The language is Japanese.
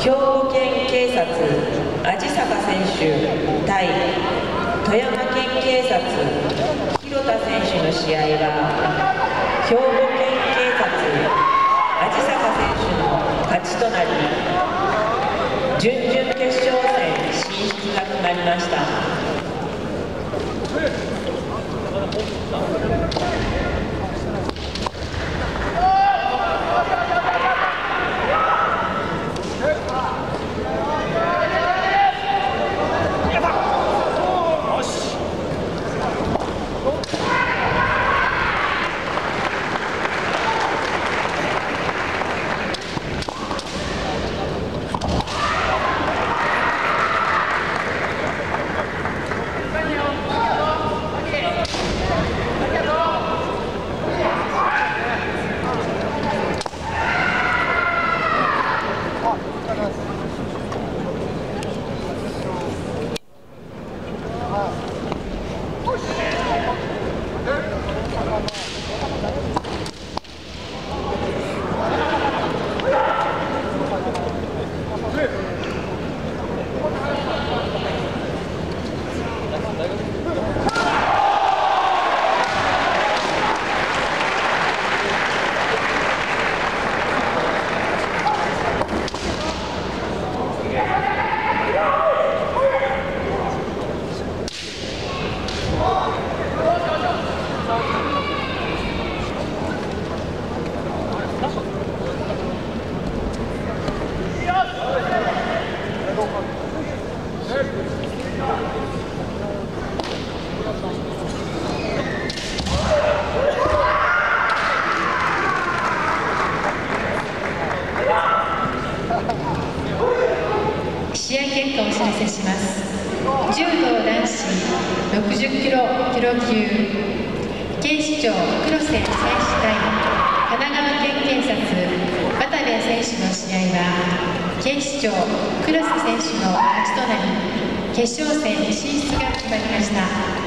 兵庫県警察味坂選手対富山県警察広田選手の試合は兵庫県警察味坂選手の勝ちとなり準々決勝戦進出が決まりました。試合結果をお知らせします。柔道男子60キロキロ級警視庁黒瀬選手対神奈川県警察渡部選手の試合は警視庁黒瀬選手の勝ちとなり決勝戦進出が決まりました。